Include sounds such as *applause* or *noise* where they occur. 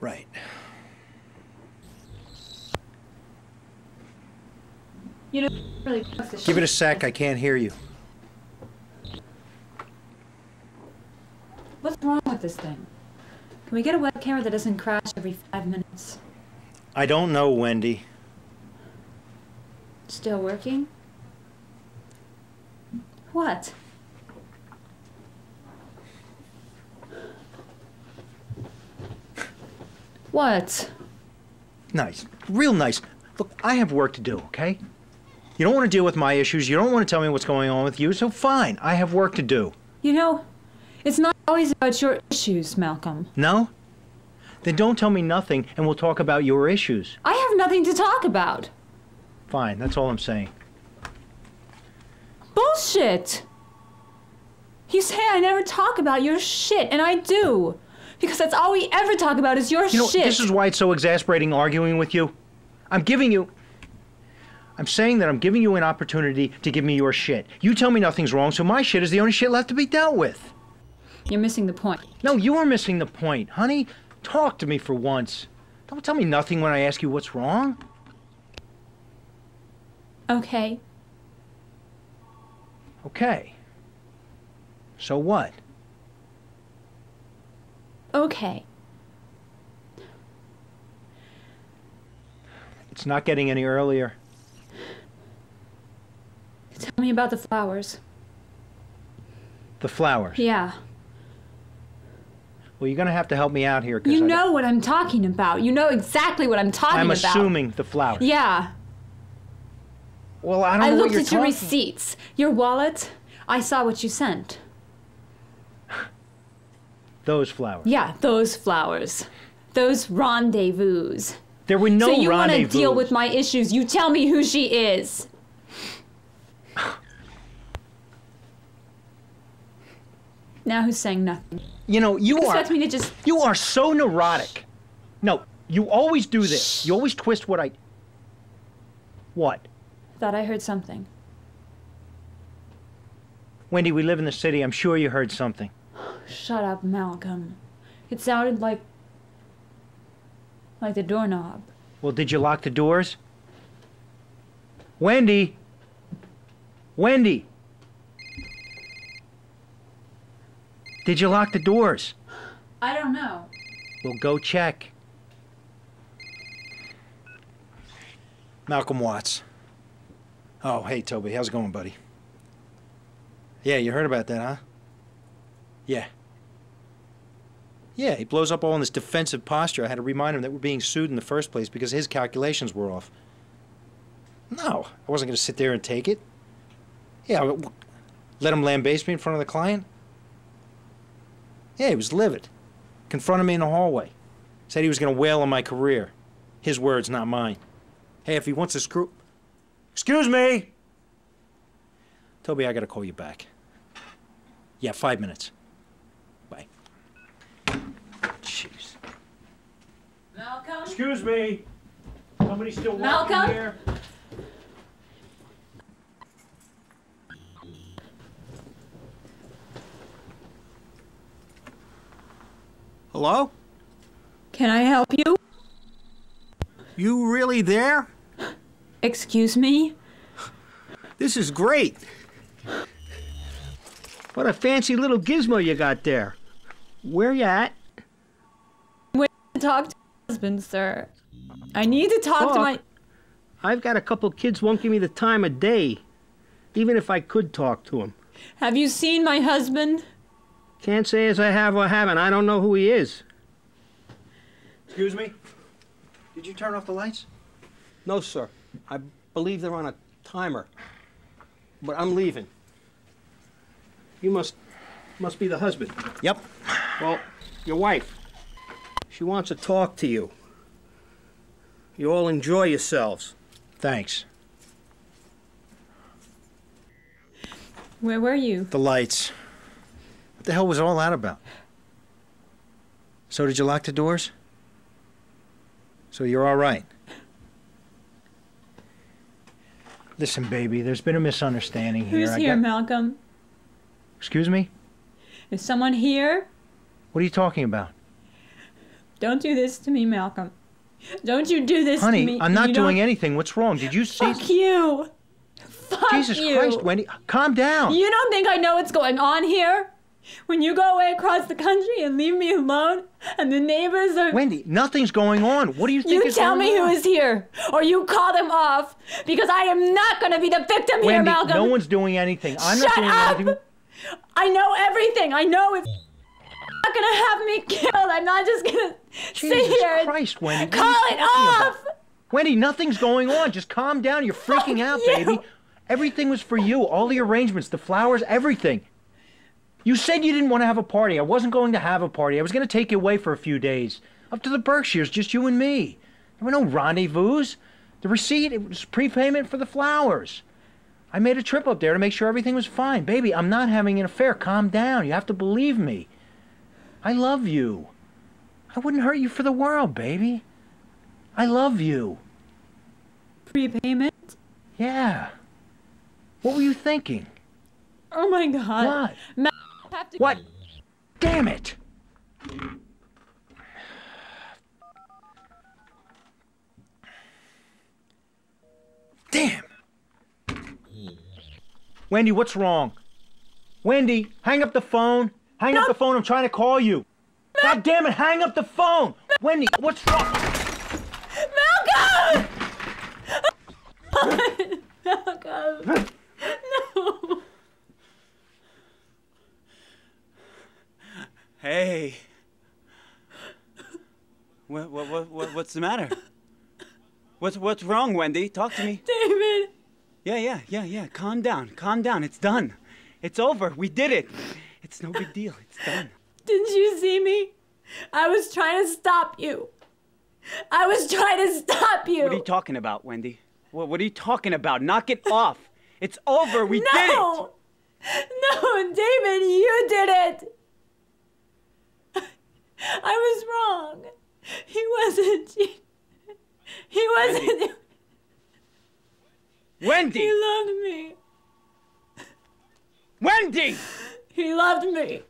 Right. You know, really Give it a sec, I can't hear you. What's wrong with this thing? Can we get a web camera that doesn't crash every five minutes? I don't know, Wendy. Still working? What? What? Nice. Real nice. Look, I have work to do, okay? You don't want to deal with my issues. You don't want to tell me what's going on with you, so fine. I have work to do. You know, it's not always about your issues, Malcolm. No? Then don't tell me nothing and we'll talk about your issues. I have nothing to talk about. Fine, that's all I'm saying. Bullshit! You say I never talk about your shit, and I do. Because that's all we ever talk about is your You know, shit. this is why it's so exasperating arguing with you. I'm giving you. I'm saying that I'm giving you an opportunity to give me your shit. You tell me nothing's wrong, so my shit is the only shit left to be dealt with. You're missing the point. No, you are missing the point. Honey, talk to me for once. Don't tell me nothing when I ask you what's wrong. Okay. Okay. So what? Okay. It's not getting any earlier. Tell me about the flowers. The flowers. Yeah. Well, you're gonna have to help me out here. You I- know what I'm talking about. You know exactly what I'm talking I'm about. assuming the flowers. Yeah. Well, I don't I know what looked at your receipts. Your wallet. I saw what you sent. Those flowers. Yeah, those flowers. Those rendezvous. There were no so you want to deal with my issues. You tell me who she is. now who's saying nothing? You know, you You are. expect me to just You are so neurotic. No, you always do this. You always twist what I. What? thought I heard something. Wendy, we live in the city. I'm sure you heard something. Shut up, Malcolm. It sounded like like the doorknob. Well, did you lock the doors? Wendy! Wendy! Did you lock the doors? I don't know. Well, go check. Malcolm Watts. Oh, hey, Toby. How's it going, buddy? Yeah, you heard about that, huh? Yeah. Yeah, he blows up all in this defensive posture. I had to remind him that we're being sued in the first place because his calculations were off. No, I wasn't going to sit there and take it. Yeah, let him lambaste me in front of the client? Yeah, he was livid. Confronted me in the hallway. Said he was going to wail on my career. His words, not mine. Hey, if he wants to screw. Excuse me! Toby, I got to call you back. Yeah, five minutes. Excuse me. Somebody still walking Malcolm? here? Hello? Can I help you? You really there? Excuse me? This is great. What a fancy little gizmo you got there. Where you at? Talk to my husband, sir. I need to talk to my I've got a couple kids won't give me the time of day, even if I could talk to him. Have you seen my husband? Can't say as I have or haven't. I don't know who he is. Excuse me? Did you turn off the lights? No, sir. I believe they're on a timer. But I'm leaving. You must must be the husband. Yep. Well, your wife. She wants to talk to you. You all enjoy yourselves. Thanks. Where were you? The lights. What the hell was all that about? So, did you lock the doors? So, you're all right. Listen, baby, there's been a misunderstanding here. Who's I here, got- Malcolm? Excuse me? Is someone here? What are you talking about? Don't do this to me, Malcolm. Don't you do this to me. Honey. I'm not doing don't- anything. What's wrong? Did you see? Fuck you. Fuck Jesus you. Christ, Wendy, calm down. You don't think I know what's going on here? When you go away across the country and leave me alone, and the neighbors are. Wendy, nothing's going on. What do you think you is tell me on? who is here, or you call them off, because I am not going to be the victim here, Malcolm. no one's doing anything. I'm not Shut doing up! anything. I know everything. I know it's not going to have me killed. I'm not just going to sit here Christ, Wendy. call it off. about? Wendy, nothing's going on. Just calm down. You're freaking Fuck out, you. baby. Everything was for you. All the arrangements, the flowers, everything. You said you didn't want to have a party. I wasn't going to have a party. I was going to take you away for a few days. Up to the Berkshires, just you and me. There were no rendezvous. The receipt, it was prepayment for the flowers. I made a trip up there to make sure everything was fine. Baby, I'm not having an affair. Calm down. You have to believe me. I love you. I wouldn't hurt you for the world, baby. I love you. Prepayment? Yeah. What were you thinking? Oh my god. What? Ma- have to- What? Damn it! Damn! Wendy, what's wrong? Wendy, hang up the phone. Hang up the phone. I'm trying to call you. God damn it, hang up the phone. Wendy, what's wrong? Malcolm! Malcolm! No. Hey. What, what, what, what, what's the matter? What's, what's wrong, Wendy? Talk to me. David! Yeah, yeah, yeah, yeah. Calm down. Calm down. It's done. It's over. We did it. It's no big deal. It's done. *laughs* Didn't you see me? I was trying to stop you. I was trying to stop you. What are you talking about, Wendy? What, what are you talking about? Knock it off. It's over. We did it. no! No, David, you did it! I was wrong. He wasn't. He wasn't. Wendy! He loved me. Wendy! He loved me.